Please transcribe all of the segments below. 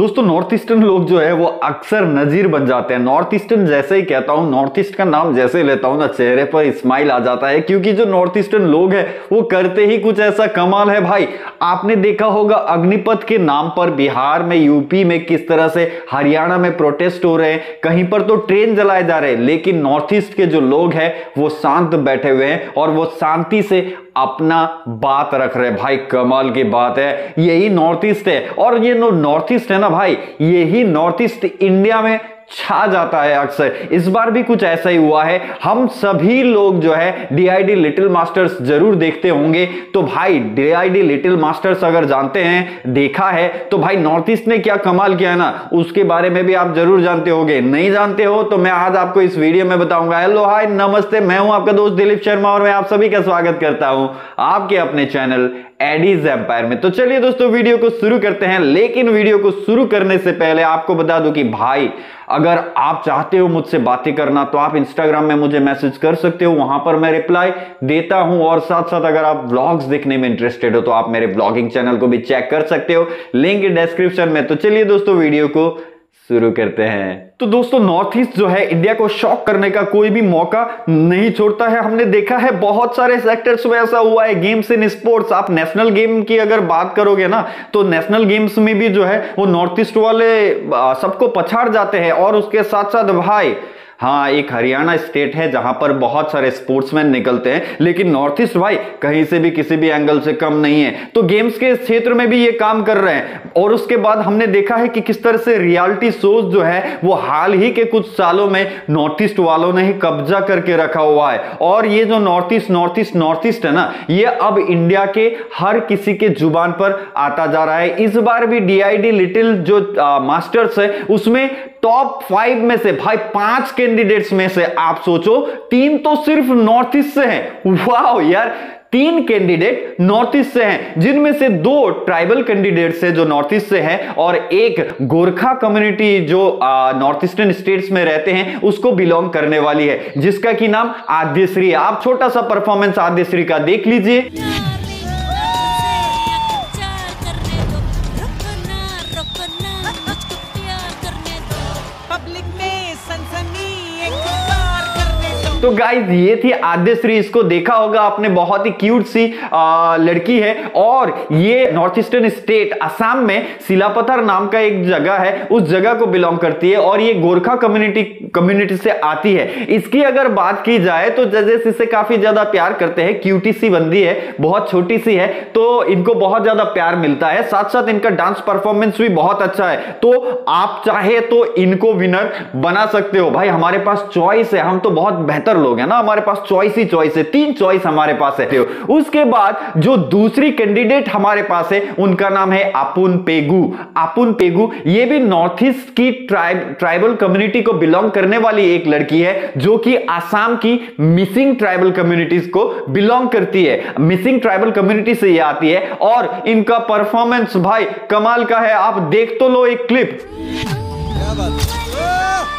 दोस्तों north eastern लोग जो है, वो अक्सर नजीर बन जाते हैं। नॉर्थ ईस्टर्न जैसे ही कहता हूँ नॉर्थ ईस्ट का नाम जैसे ही लेता हूँ ना, चेहरे पर स्माइल आ जाता है, क्योंकि जो नॉर्थ ईस्टर्न लोग हैं, वो करते ही कुछ ऐसा कमाल है भाई। आपने देखा होगा, अग्निपथ के नाम पर बिहार में यूपी में किस तरह से हरियाणा में प्रोटेस्ट हो रहे हैं, कहीं पर तो ट्रेन जलाए जा रहे हैं, लेकिन नॉर्थ ईस्ट के जो लोग हैं, वो शांत बैठे हुए हैं और वो शांति से अपना बात रख रहे भाई, कमाल की बात है, यही नॉर्थ ईस्ट है। और ये नॉर्थ ईस्ट है ना भाई यही नॉर्थ ईस्ट इंडिया में छा जाता है अक्सर। इस बार भी कुछ ऐसा ही हुआ है। हम सभी लोग जो है डीआईडी लिटिल मास्टर्स ज़रूर देखते होंगे। तो भाई डीआईडी लिटिल मास्टर्स अगर जानते हैं, देखा है तो भाई नॉर्थ ईस्ट ने क्या कमाल किया है ना? उसके बारे में भी आप ज़रूर जानते होंगे। नहीं जानते हो तो मैं आज आपको इस वीडियो में बताऊँगा। हेलो हाय नमस्ते, मैं हूँ आपका दोस्त दिलीप शर्मा और मैं आप सभी का स्वागत करता हूँ आपके अपने चैनल एडीज एम्पायर में। तो चलिए दोस्तों, वीडियो को शुरू करते हैं। लेकिन वीडियो को शुरू करने से पहले आपको बता दूँ कि भाई अगर आप चाहते हो मुझसे बातें करना तो आप इंस्टाग्राम में मुझे मैसेज कर सकते हो, वहाँ पर मैं रिप्लाई देता हूँ। और साथ साथ अगर आप ब्लॉग्स देखने में इंटरेस्टेड हो तो आप मेरे ब्लॉगिंग चैनल को भी चेक कर सकते हो। लिंक डिस्क्रिप्शन में। तो चलिए दोस्तों वीडियो को शुरू करते हैं। तो दोस्तों नॉर्थ ईस्ट जो है इंडिया को शॉक करने का कोई भी मौका नहीं छोड़ता है। हमने देखा है, बहुत सारे सेक्टर्स में ऐसा हुआ है। गेम्स इन स्पोर्ट्स आप नेशनल गेम की अगर बात करोगे ना तो नेशनल गेम्स में भी जो है, वो नॉर्थ ईस्ट वाले सबको पछाड़ जाते हैं और उसके साथ साथ भाई हाँ एक हरियाणा स्टेट है जहाँ पर बहुत सारे स्पोर्ट्समैन निकलते हैं, लेकिन नॉर्थ ईस्ट भाई कहीं से भी किसी भी एंगल से कम नहीं है। तो गेम्स के क्षेत्र में भी ये काम कर रहे हैं। और उसके बाद हमने देखा है कि किस तरह से रियलिटी शोज़ जो है, वो हाल ही के कुछ सालों में नॉर्थ ईस्ट वालों ने ही कब्जा करके रखा हुआ है। और ये जो north east north east north east है ना, ये अब इंडिया के हर किसी के ज़ुबान पर आता जा रहा है। इस बार भी डीआईडी लिटिल जो मास्टर्स है, उसमें टॉप फाइव में से, भाई पाँच कैंडिडेट्स में से आप सोचो, तीन तो सिर्फ़ नॉर्थ ईस्ट से हैं। वाह यार, तीन कैंडिडेट नॉर्थ ईस्ट से हैं, जिनमें से दो ट्राइबल कैंडिडेट से जो नॉर्थ ईस्ट से हैं और एक गोरखा कम्युनिटी जो नॉर्थ ईस्टर्न स्टेट्स में रहते हैं, उसको बिलोंग करने वाली है, जिसका की नाम आद्यश्री आप छोटा सा परफॉर्मेंस आद्यश्री का देख लीजिए। तो गाइज़ ये थी आद्यश्री इसको देखा होगा आपने बहुत ही क्यूट सी आ, लड़की है और ये नॉर्थ ईस्टर्न स्टेट असम में सिलापथर नाम का एक जगह है उस जगह को बिलोंग करती है और ये गोरखा कम्युनिटी कम्युनिटी से आती है। इसकी अगर बात की जाए तो जजेस इसे काफ़ी ज़्यादा प्यार करते हैं क्यूटी सी बंदी है बहुत छोटी सी है तो इनको बहुत ज़्यादा प्यार मिलता है। साथ साथ इनका डांस परफॉर्मेंस भी बहुत अच्छा है। तो आप चाहे तो इनको विनर बना सकते हो। भाई हमारे पास चॉइस है हम तो बहुत बेहतर बेहतर लोग हैं ना हमारे पास चॉइस ही चॉइस है तीन चॉइस हमारे पास है। उसके बाद जो दूसरी कैंडिडेट हमारे पास है उनका नाम है अपुन पेगू। अपुन पेगू ये भी नॉर्थ ईस्ट की ट्राइब ट्राइबल कम्युनिटी को बिलोंग करने वाली एक लड़की है जो कि आसाम की मिसिंग ट्राइबल कम्युनिटीज को बिलोंग करती है। मिसिंग ट्राइबल कम्युनिटी से ये आती है और इनका परफॉर्मेंस भाई कमाल का है आप देख तो लो एक क्लिप क्या बात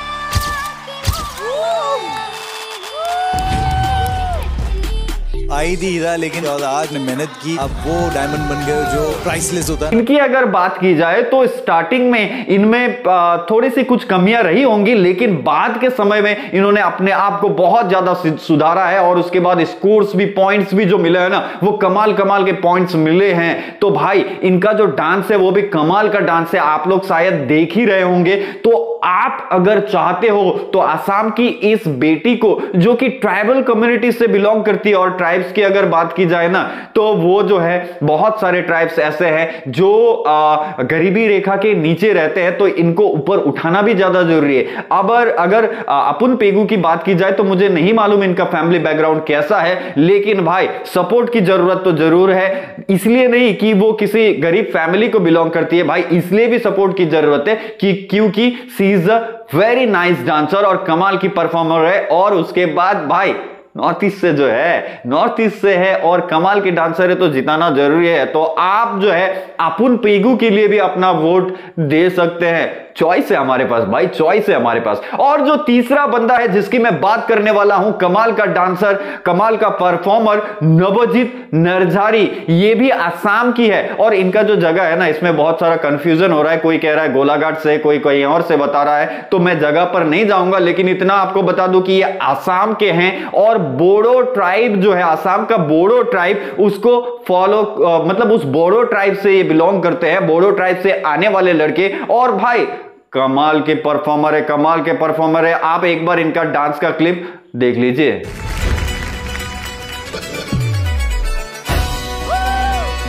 आई थी हीरा, लेकिन आज ने मेहनत की। अब वो डायमंड बन गए, जो प्राइसलेस होता है। इनकी अगर बात की जाए तो स्टार्टिंग में इनमें थोड़ी सी कुछ कमियाँ रही होंगी, लेकिन बाद के समय में इन्होंने अपने आप को बहुत ज़्यादा सुधारा है, और उसके बाद स्कोर्स भी पॉइंट्स भी जो मिले हैं ना, वो कमाल कमाल के पॉइंट्स मिले हैं। तो भाई, इनका जो डांस है, वो भी कमाल का डांस है। आप लोग शायद देख ही रहे होंगे। तो आप अगर चाहते हो तो आसाम की इस बेटी को, जो कि ट्राइबल कम्युनिटी से बिलोंग करती है, और ट्राइब्स की अगर बात की जाए ना तो वो जो है बहुत सारे ट्राइब्स ऐसे हैं जो आ, गरीबी रेखा के नीचे रहते हैं तो इनको ऊपर उठाना भी ज़्यादा ज़रूरी है। अब अगर अपुन पेगू की बात की जाए तो मुझे नहीं मालूम इनका फैमिली बैकग्राउंड कैसा है लेकिन भाई सपोर्ट की ज़रूरत तो ज़रूर है। इसलिए नहीं कि वो किसी गरीब फैमिली को बिलोंग करती है भाई इसलिए भी सपोर्ट की ज़रूरत है कि क्योंकि she is a very nice dancer और कमाल की परफॉर्मर है और उसके बाद भाई नॉर्थ ईस्ट से जो है, नॉर्थ ईस्ट से है और कमाल के डांसर है तो जिताना ज़रूरी है। तो आप जो है, अपुन पेगू के लिए भी अपना वोट दे सकते हैं। चॉइस है हमारे पास, भाई चॉइस है हमारे पास। और जो तीसरा बंदा है जिसकी मैं बात करने वाला हूँ, कमाल का डांसर कमाल का परफॉर्मर नवजीत नरझारी, ये भी आसाम की है। और इनका जो जगह है ना, इसमें बहुत सारा कंफ्यूजन हो रहा है। कोई कह रहा है गोलाघाट से, कोई कहीं और से बता रहा है तो मैं जगह पर नहीं जाऊँगा, लेकिन इतना आपको बता दूँ कि ये आसाम के हैं। और बोडो ट्राइब जो है, आसाम का बोडो ट्राइब उसको फॉलो मतलब उस बोडो ट्राइब से ये बिलोंग करते हैं। बोडो ट्राइब से आने वाले लड़के। और भाई कमाल के परफॉर्मर है कमाल के परफॉर्मर है। आप एक बार इनका डांस का क्लिप देख लीजिए।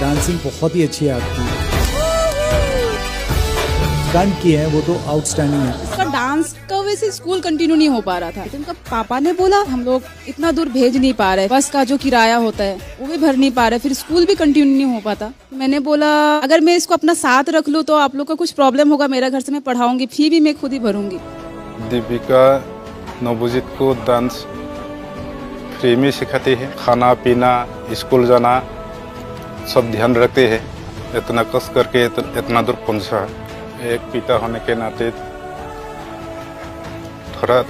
डांसिंग बहुत ही अच्छी है आपकी। स्टंट की है वो तो आउटस्टैंडिंग है। उसका डांस का वैसे स्कूल कंटिन्यू नहीं हो पा रहा था। उनका पापा ने बोला, हम लोग इतना दूर भेज नहीं पा रहे, बस का जो किराया होता है, वो भी भर नहीं पा रहे, फिर स्कूल भी कंटिन्यू नहीं हो पाता। मैंने बोला, अगर मैं इसको अपना साथ रख लूँ तो आप लोग का कुछ प्रॉब्लम होगा, मेरा घर से मैं पढ़ाऊँगी फ़ी भी मैं खुद ही भरूँगी। दीपिका नवजीत को डांस फ्री में सिखाती है। खाना, पीना स्कूल जाना, सब ध्यान रखते हैं। इतना कस करके इतना दूर पहुँचा एक पिता होने के नाते थोड़ा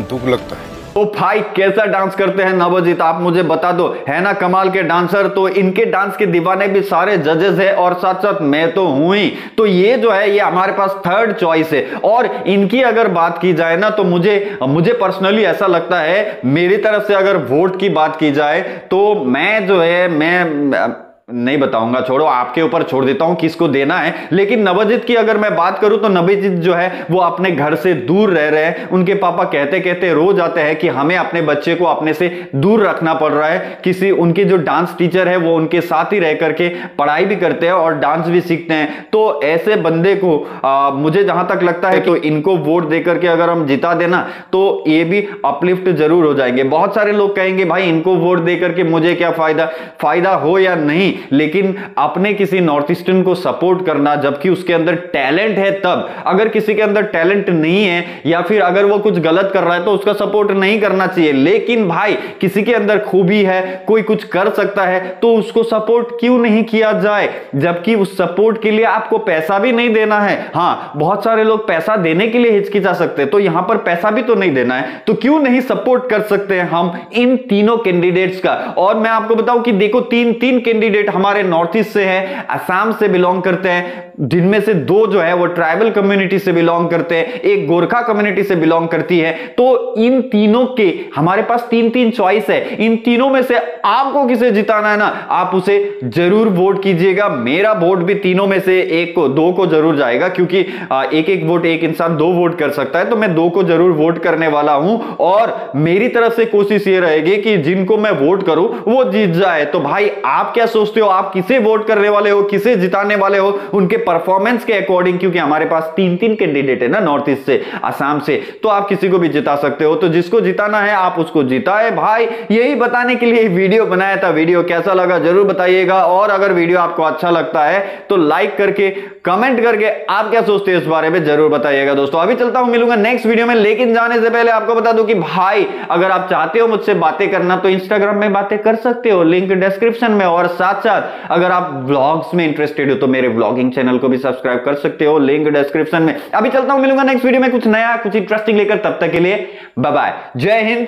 दुख लगता है। तो भाई कैसा डांस करते हैं नवजीत? आप मुझे बता दो। है ना कमाल के डांसर? तो इनके डांस के दीवाने भी सारे जजेस है और साथ साथ मैं तो हूँ ही। तो ये जो है, ये हमारे पास थर्ड चॉइस है। और इनकी अगर बात की जाए ना तो मुझे मुझे पर्सनली ऐसा लगता है, मेरी तरफ़ से अगर वोट की बात की जाए तो मैं जो है, मैं नहीं बताऊँगा छोड़ो आपके ऊपर छोड़ देता हूँ किसको देना है। लेकिन नवजीत की अगर मैं बात करूँ तो नवजीत जो है वो अपने घर से दूर रह रहे हैं। उनके पापा कहते कहते रोज आते हैं कि हमें अपने बच्चे को अपने से दूर रखना पड़ रहा है। किसी उनके जो डांस टीचर है वो उनके साथ ही रह करके पढ़ाई भी करते हैं और डांस भी सीखते हैं। तो ऐसे बंदे को आ, मुझे जहाँ तक लगता है तो इनको वोट दे करके अगर हम जिता देना तो ये भी अपलिफ्ट ज़रूर हो जाएँगे। बहुत सारे लोग कहेंगे भाई इनको वोट दे करके मुझे क्या फ़ायदा? फ़ायदा हो या नहीं? लेकिन अपने किसी नॉर्थ ईस्टर्न को सपोर्ट करना, जबकि उसके अंदर टैलेंट है तब। अगर किसी के अंदर टैलेंट नहीं है, या फिर अगर वो कुछ गलत कर रहा है तो उसका सपोर्ट नहीं करना चाहिए। लेकिन भाई, किसी के अंदर खूबी है, कोई कुछ कर सकता है तो उसको सपोर्ट क्यों नहीं किया जाए? जबकि उस सपोर्ट के लिए आपको पैसा भी नहीं देना है। हाँ बहुत सारे लोग पैसा देने के लिए हिचकिचा सकते हैं तो यहाँ पर पैसा भी तो नहीं देना है। तो क्यों नहीं सपोर्ट कर सकते हैं हम इन तीनों कैंडिडेट्स का? और मैं आपको बताऊँ कि देखो तीन तीन कैंडिडेट स्टेट हमारे नॉर्थ ईस्ट से है असम से बिलोंग करते हैं, जिनमें से दो जो है वो ट्राइबल कम्युनिटी से बिलोंग करते हैं, एक गोरखा कम्युनिटी से बिलोंग करती है। तो इन तीनों के, हमारे पास तीन तीन चॉइस है। इन तीनों में से आपको किसे जिताना है ना, आप उसे ज़रूर वोट कीजिएगा। मेरा वोट भी तीनों में से एक को, दो को ज़रूर जाएगा, क्योंकि एक एक वोट एक इंसान दो वोट कर सकता है तो मैं दो को ज़रूर वोट करने वाला हूँ। और मेरी तरफ़ से कोशिश ये रहेगी कि जिनको मैं वोट करूँ, वो जीत जाए। तो भाई, आप क्या सोचते सोचते हो, आप किसे वोट करने वाले हो, किसे जिताने वाले हो, उनके परफॉर्मेंस के अकॉर्डिंग क्योंकि हमारे पास तीन तीन कैंडिडेट है ना नॉर्थ ईस्ट से आसाम से तो आप किसी को भी जिता सकते हो। तो जिसको जिताना है, आप उसको जिताए। भाई, यही बताने के लिए वीडियो बनाया था। वीडियो कैसा लगा, ज़रूर बताइएगा। और अगर वीडियो आपको अच्छा लगता है तो लाइक करके कमेंट करके, आप क्या सोचते हैं इस बारे में, ज़रूर बताइएगा दोस्तों। अभी चलता हूँ, मिलूँगा नेक्स्ट वीडियो में। लेकिन जाने से पहले आपको बता दूँ कि भाई, अगर आप चाहते हो मुझसे बातें करना तो इंस्टाग्राम में बातें कर सकते हो। लिंक डिस्क्रिप्शन में और साथ साथ। अगर आप ब्लॉग्स में इंटरेस्टेड हो तो मेरे ब्लॉगिंग चैनल को भी सब्सक्राइब कर सकते हो। लिंक डिस्क्रिप्शन में। अभी चलता हूँ, मिलूँगा नेक्स्ट वीडियो में कुछ नया, कुछ इंटरेस्टिंग लेकर। तब तक के लिए बाय जय हिंद,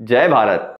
जय भारत।